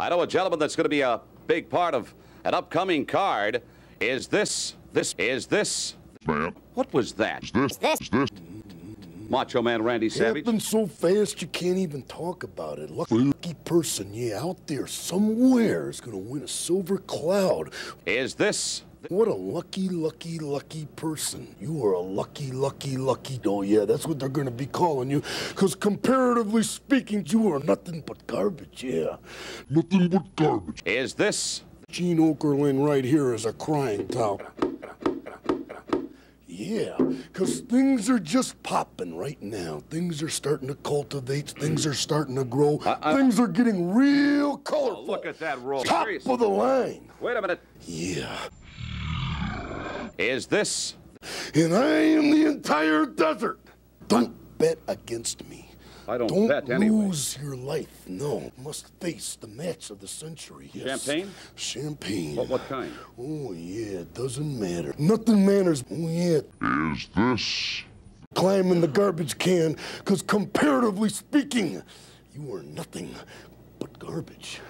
I know a gentleman that's going to be a big part of an upcoming card. Is this, this, is this, Ma'am, what was that? is this, is this, Macho Man Randy Savage? Happened so fast you can't even talk about it. Lucky person, yeah, out there somewhere is gonna win a silver cloud. Is this, What a lucky, lucky, lucky person. You are a lucky, lucky, lucky. Oh, yeah, that's what they're gonna be calling you. Because comparatively speaking, you are nothing but garbage, yeah. nothing but garbage. is this, Gene Okerlund right here is a crying towel. Yeah, because things are just popping right now. Things are starting to cultivate. Things are starting to grow. I- things are getting real colorful. look at that roll. Top Seriously. of the line. wait a minute. Yeah. Is this, And I am the entire desert. Don't bet against me. I don't Don't bet anyway. lose your life. No, must face the match of the century. Yes. Champagne? Champagne. What- what kind? Oh yeah, it doesn't matter. Nothing matters. Oh yeah, Is this, climb in the garbage can, because comparatively speaking, you are nothing but garbage.